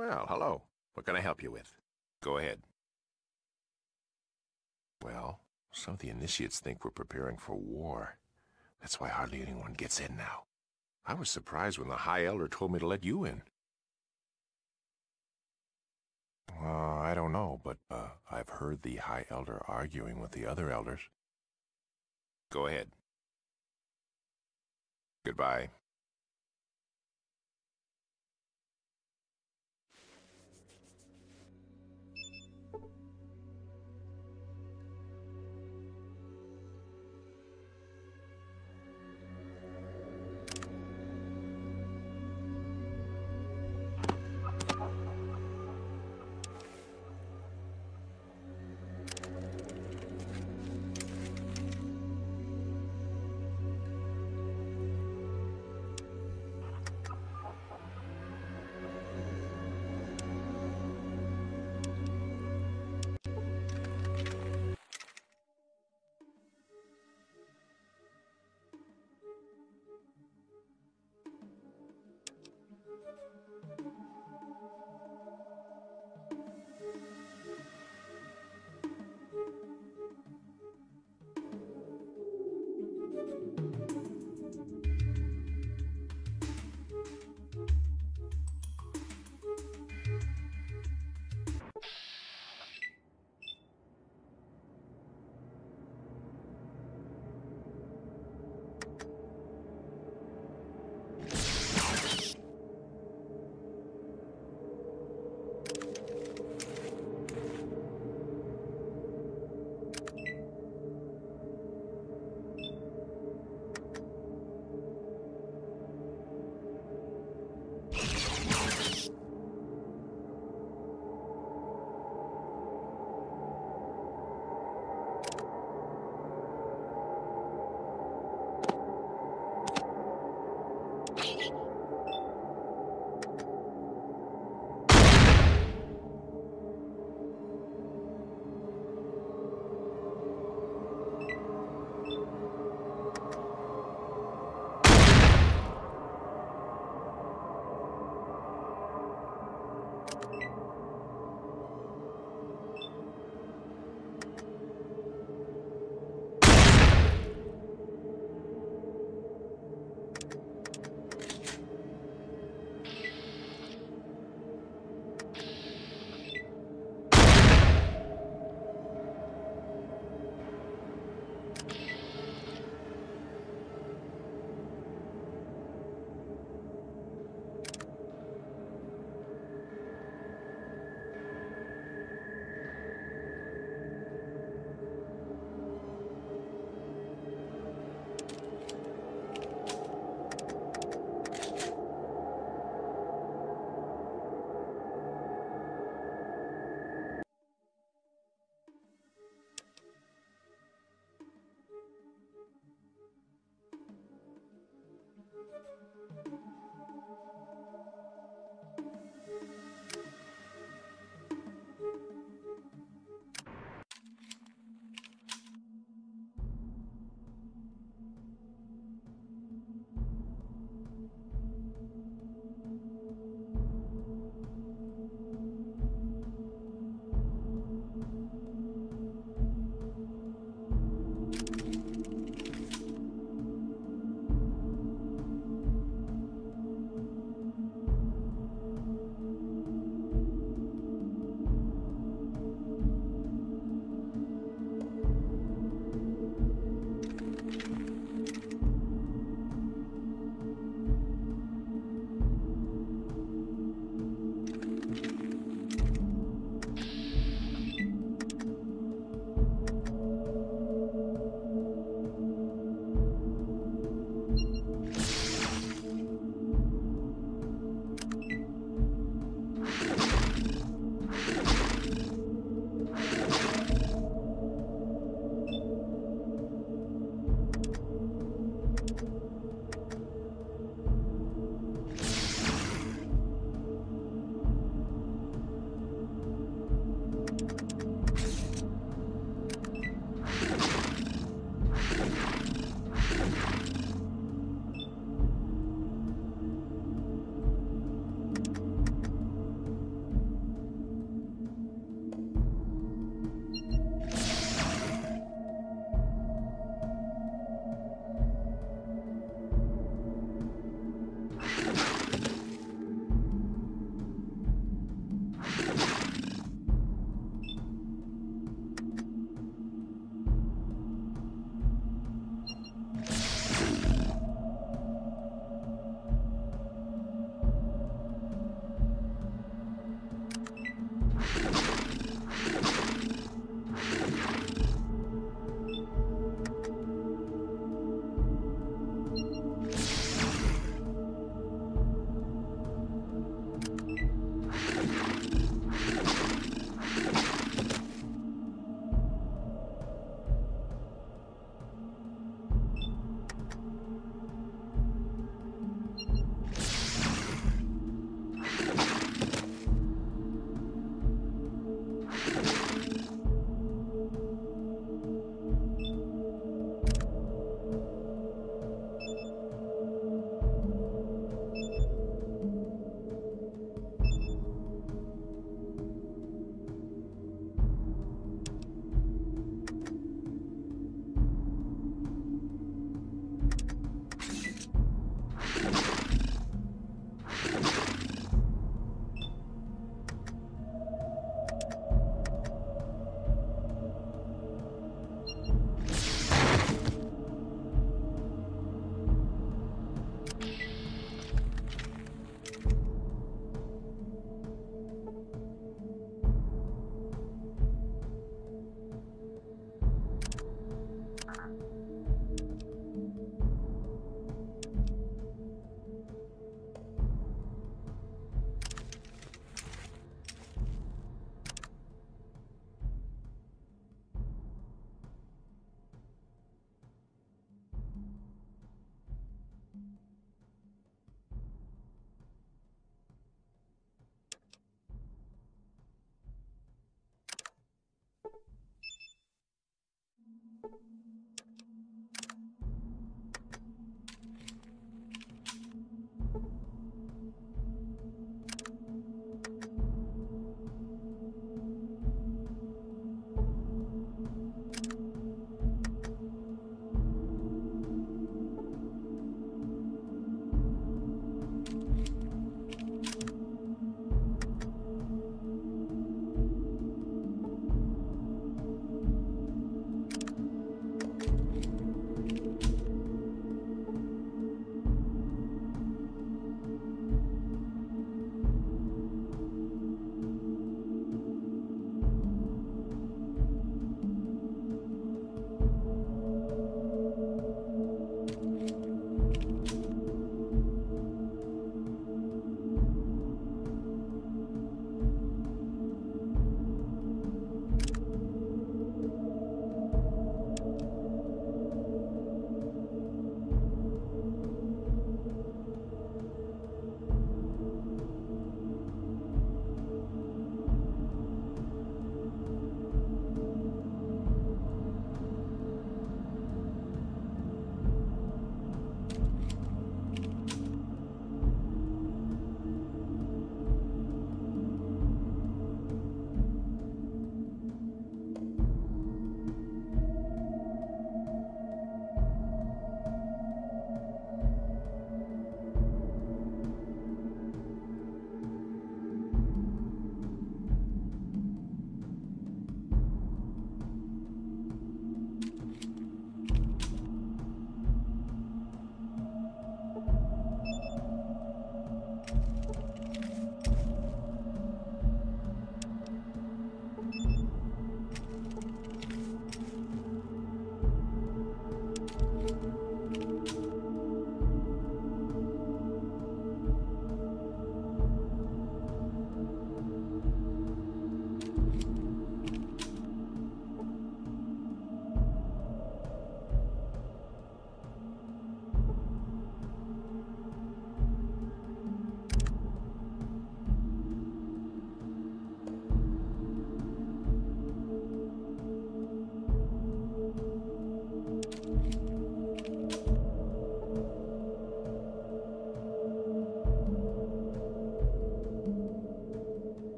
Well, hello. What can I help you with? Go ahead. Well, some of the initiates think we're preparing for war. That's why hardly anyone gets in now. I was surprised when the High Elder told me to let you in. Uh, I don't know, but uh, I've heard the High Elder arguing with the other elders. Go ahead. Goodbye.